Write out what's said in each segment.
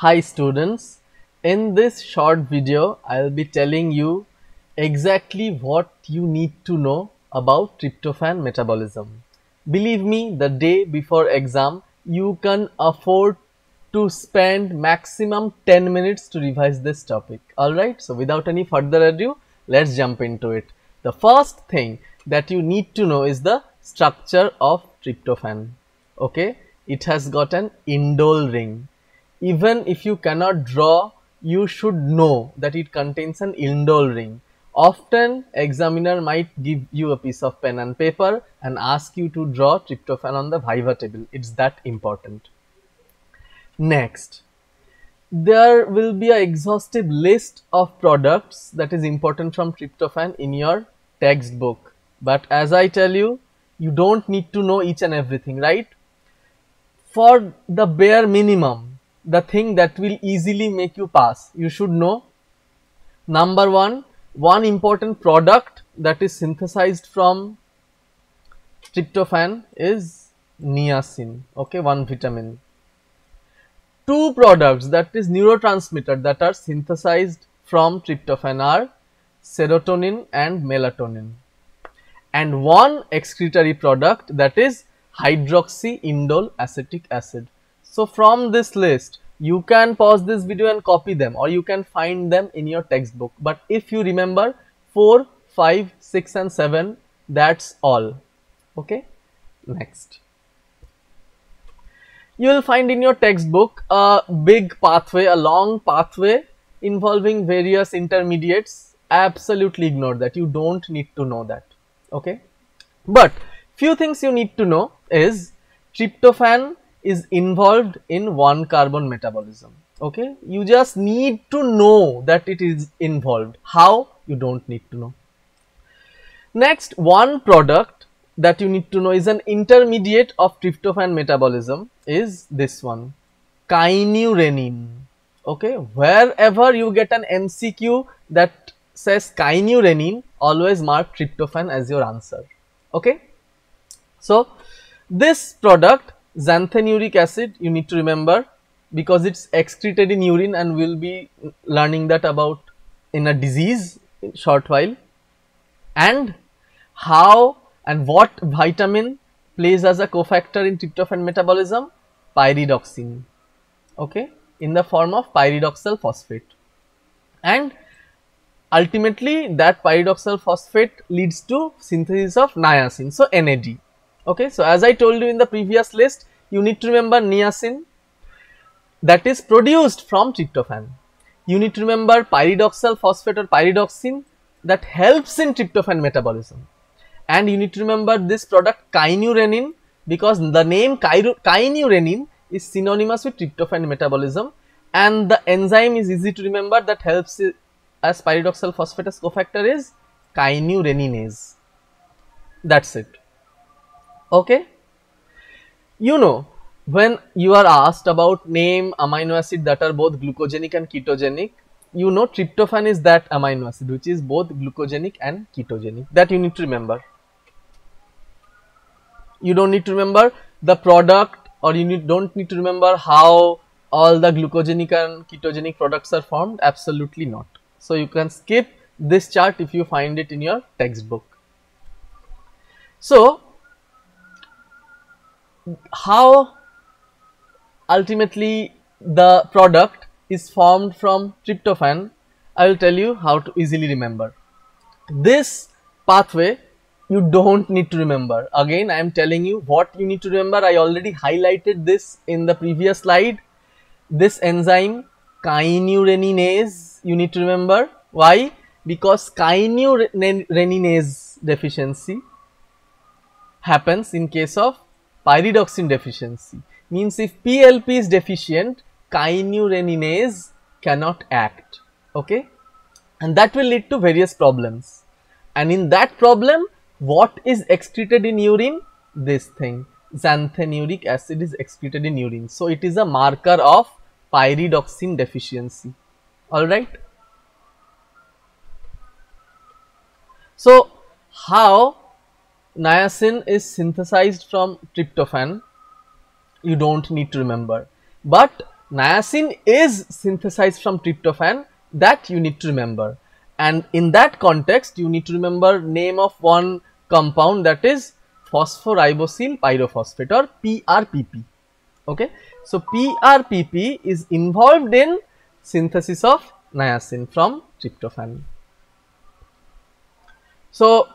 Hi students, in this short video I'll be telling you exactly what you need to know about tryptophan metabolism. Believe me, the day before exam you can afford to spend maximum 10 minutes to revise this topic. Alright, so without any further ado, let's jump into it. The first thing that you need to know is the structure of tryptophan. Okay, it has got an indole ring even if you cannot draw you should know that it contains an indole ring. Often examiner might give you a piece of pen and paper and ask you to draw tryptophan on the viva table. It's that important. Next there will be an exhaustive list of products that is important from tryptophan in your textbook. But as i tell you you don't need to know each and everything right? For the bare minimum the thing that will easily make you pass. You should know number one, one important product that is synthesized from tryptophan is niacin, okay, one vitamin. Two products that is neurotransmitter that are synthesized from tryptophan are serotonin and melatonin and one excretory product that is hydroxy indole acetic acid so from this list, you can pause this video and copy them or you can find them in your textbook. But if you remember 4, 5, 6 and 7, that's all. Okay, next. You will find in your textbook a big pathway, a long pathway involving various intermediates. Absolutely ignore that. You don't need to know that. Okay. But few things you need to know is tryptophan is involved in one carbon metabolism okay? You just need to know that it is involved. How? You don't need to know. Next one product that you need to know is an intermediate of tryptophan metabolism is this one kynurenine okay? Wherever you get an mcq that says kynurenine always mark tryptophan as your answer okay? So this product xanthurenic acid you need to remember because it's excreted in urine and we'll be learning that about in a disease in short while. And how and what vitamin plays as a cofactor in tryptophan metabolism? Pyridoxine. Okay? In the form of pyridoxal phosphate. And ultimately that pyridoxal phosphate leads to synthesis of niacin so NAD okay? So as I told you in the previous list you need to remember niacin. That is produced from tryptophan. You need to remember pyridoxal phosphate or pyridoxine that helps in tryptophan metabolism. And you need to remember this product kynurenine because the name kynurenine is synonymous with tryptophan metabolism. And the enzyme is easy to remember that helps as pyridoxal phosphatase cofactor is kynureninase. That's it. Okay you know when you are asked about name amino acid that are both glucogenic and ketogenic you know tryptophan is that amino acid which is both glucogenic and ketogenic. That you need to remember. You don't need to remember the product or you need, don't need to remember how all the glucogenic and ketogenic products are formed. Absolutely not. So you can skip this chart if you find it in your textbook. So how ultimately the product is formed from tryptophan, I will tell you how to easily remember. This pathway you don't need to remember. Again, I am telling you what you need to remember. I already highlighted this in the previous slide. This enzyme kynureninase you need to remember. Why? Because kynureninase deficiency happens in case of pyridoxine deficiency. Means if PLP is deficient kynureninase cannot act. Okay? And that will lead to various problems. And in that problem what is excreted in urine? This thing. Xanthurenic acid is excreted in urine. So it is a marker of pyridoxine deficiency. All right so how niacin is synthesized from tryptophan. You don't need to remember. But niacin is synthesized from tryptophan that you need to remember. And in that context you need to remember name of one compound that is phosphoribosyl pyrophosphate or PRPP okay? So PRPP is involved in synthesis of niacin from tryptophan. So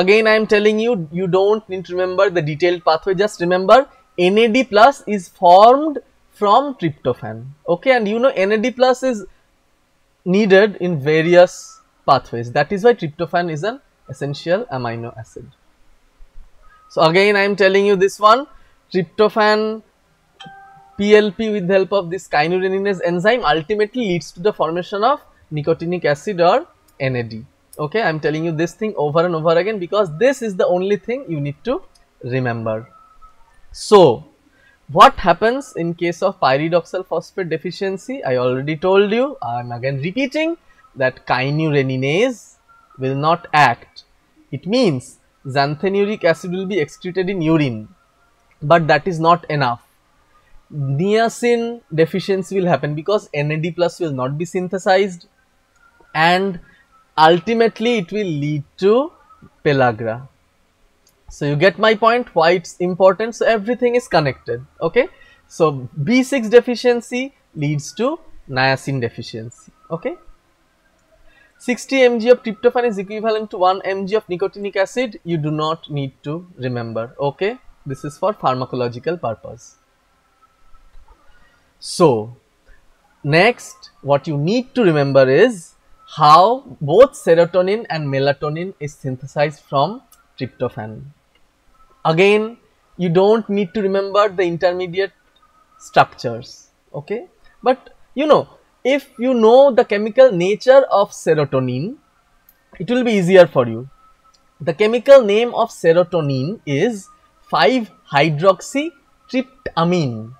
again I am telling you you don't need to remember the detailed pathway. Just remember NAD plus is formed from tryptophan. Okay and you know NAD plus is needed in various pathways. That is why tryptophan is an essential amino acid. So again I am telling you this one. Tryptophan PLP with the help of this kynureninase enzyme ultimately leads to the formation of nicotinic acid or NAD okay i'm telling you this thing over and over again because this is the only thing you need to remember. So what happens in case of pyridoxal phosphate deficiency? I already told you i'm again repeating that kynureninase will not act. It means xanthurenic acid will be excreted in urine but that is not enough. Niacin deficiency will happen because NAD plus will not be synthesized and ultimately it will lead to pellagra. So you get my point why it's important. So everything is connected okay? So b6 deficiency leads to niacin deficiency okay? 60 mg of tryptophan is equivalent to 1 mg of nicotinic acid you do not need to remember okay? This is for pharmacological purpose. So next what you need to remember is how both serotonin and melatonin is synthesized from tryptophan. Again, you don't need to remember the intermediate structures, okay? But you know, if you know the chemical nature of serotonin, it will be easier for you. The chemical name of serotonin is 5-hydroxytryptamine.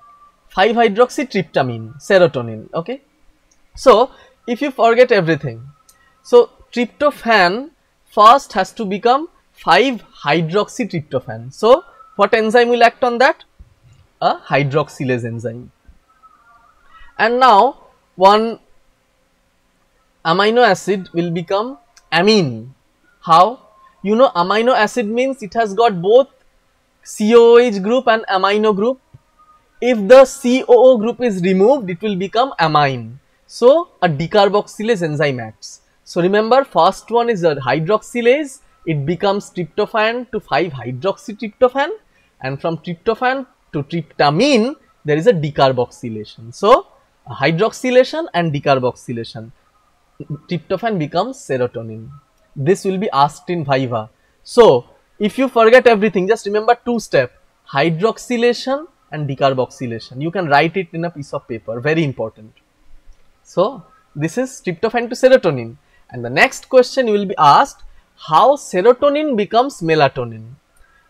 5-hydroxytryptamine, serotonin, okay? So, if you forget everything. So tryptophan first has to become 5 hydroxytryptophan. So what enzyme will act on that? A hydroxylase enzyme. And now one amino acid will become amine. How? You know amino acid means it has got both COOH group and amino group. If the COO group is removed, it will become amine. So a decarboxylase enzyme acts. So remember first one is a hydroxylase, it becomes tryptophan to 5-hydroxytryptophan and from tryptophan to tryptamine there is a decarboxylation. So a hydroxylation and decarboxylation, tryptophan becomes serotonin. This will be asked in Viva. So if you forget everything just remember two step hydroxylation and decarboxylation. You can write it in a piece of paper very important. So this is tryptophan to serotonin and the next question you will be asked how serotonin becomes melatonin.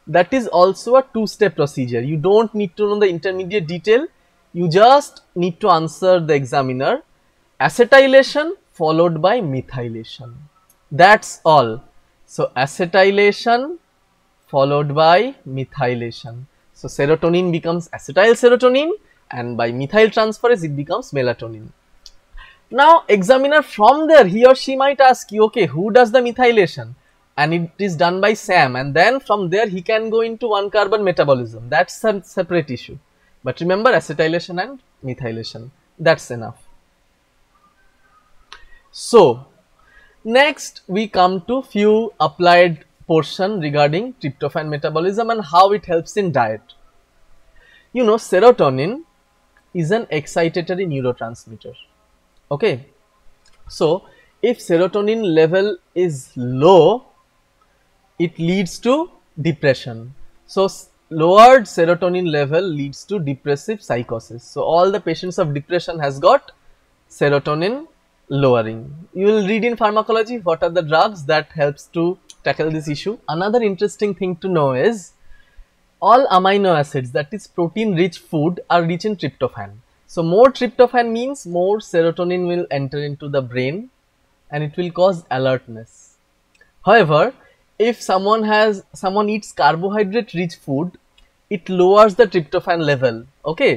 That is also a two step procedure. You don't need to know the intermediate detail. You just need to answer the examiner acetylation followed by methylation. That's all. So acetylation followed by methylation. So serotonin becomes acetyl serotonin and by methyl transferase it becomes melatonin. Now examiner from there he or she might ask you okay who does the methylation? And it is done by SAM. And then from there he can go into one carbon metabolism. That's a separate issue. But remember acetylation and methylation. That's enough. So next we come to few applied portion regarding tryptophan metabolism and how it helps in diet. You know serotonin is an excitatory neurotransmitter okay. So if serotonin level is low it leads to depression. So lowered serotonin level leads to depressive psychosis. So all the patients of depression has got serotonin lowering. You will read in pharmacology what are the drugs that helps to tackle this issue. Another interesting thing to know is all amino acids that is protein rich food are rich in tryptophan so more tryptophan means more serotonin will enter into the brain and it will cause alertness. However, if someone has someone eats carbohydrate rich food, it lowers the tryptophan level, okay?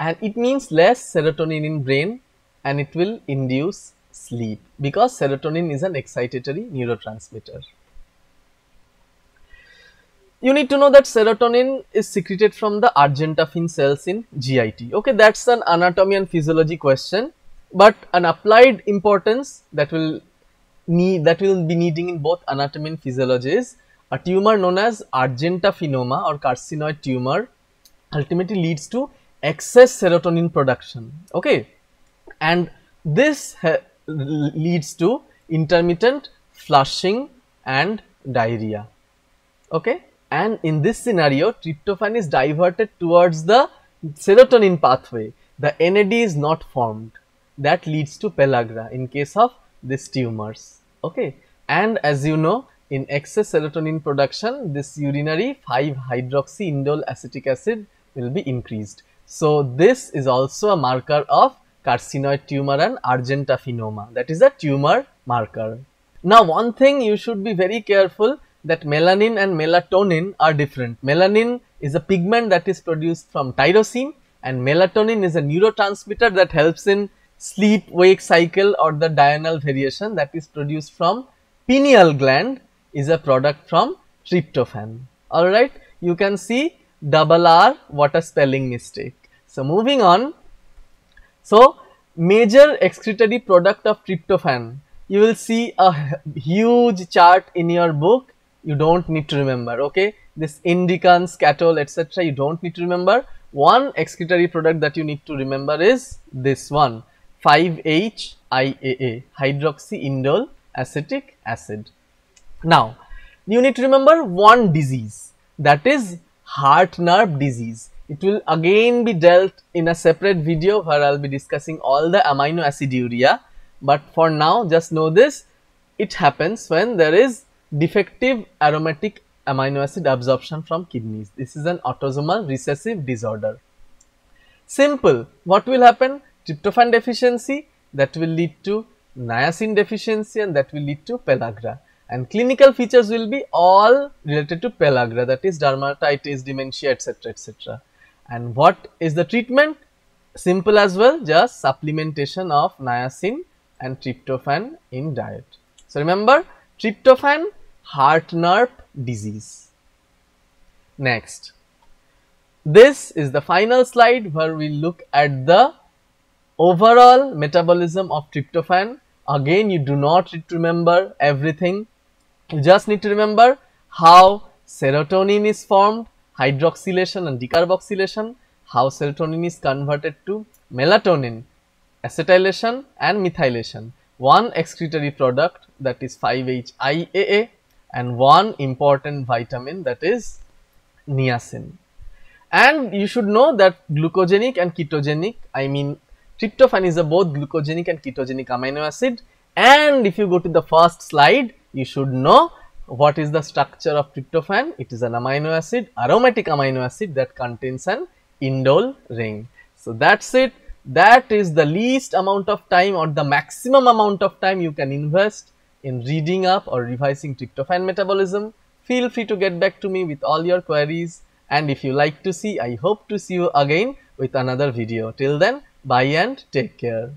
and it means less serotonin in brain and it will induce sleep because serotonin is an excitatory neurotransmitter. You need to know that serotonin is secreted from the argentaffin cells in GIT. Okay, that's an anatomy and physiology question, but an applied importance that will need that will be needing in both anatomy and physiology is a tumor known as argentaffinoma or carcinoid tumor ultimately leads to excess serotonin production. Okay, and this leads to intermittent flushing and diarrhea. Okay, and in this scenario, tryptophan is diverted towards the serotonin pathway. The NAD is not formed. That leads to pellagra in case of these tumors. Okay, and as you know, in excess serotonin production, this urinary 5-hydroxy indole acetic acid will be increased. So, this is also a marker of carcinoid tumor and argentaffinoma that is a tumor marker. Now one thing you should be very careful that melanin and melatonin are different. Melanin is a pigment that is produced from tyrosine and melatonin is a neurotransmitter that helps in sleep wake cycle or the diurnal variation that is produced from pineal gland is a product from tryptophan. Alright, you can see double R what a spelling mistake. So moving on so, major excretory product of tryptophan, you will see a huge chart in your book, you don't need to remember, okay. This indican, skatole, etc. you don't need to remember. One excretory product that you need to remember is this one, 5-HIAA, hydroxyindole acetic acid. Now, you need to remember one disease that is Hartnup disease it will again be dealt in a separate video where I'll be discussing all the amino aciduria. But for now, just know this, it happens when there is defective aromatic amino acid absorption from kidneys. This is an autosomal recessive disorder. Simple. What will happen? Tryptophan deficiency that will lead to niacin deficiency and that will lead to pellagra. And clinical features will be all related to pellagra that is dermatitis, dementia, etc. etc. And what is the treatment? Simple as well, just supplementation of niacin and tryptophan in diet. So remember, tryptophan, Hartnup disease. Next, this is the final slide where we look at the overall metabolism of tryptophan. Again, you do not need to remember everything. You just need to remember how serotonin is formed, hydroxylation and decarboxylation, how serotonin is converted to melatonin, acetylation and methylation. One excretory product that is 5-HIAA and one important vitamin that is niacin. And you should know that glucogenic and ketogenic, I mean tryptophan is a both glucogenic and ketogenic amino acid and if you go to the first slide, you should know what is the structure of tryptophan? It is an amino acid, aromatic amino acid that contains an indole ring. So that's it. That is the least amount of time or the maximum amount of time you can invest in reading up or revising tryptophan metabolism. Feel free to get back to me with all your queries and if you like to see, I hope to see you again with another video. Till then, bye and take care.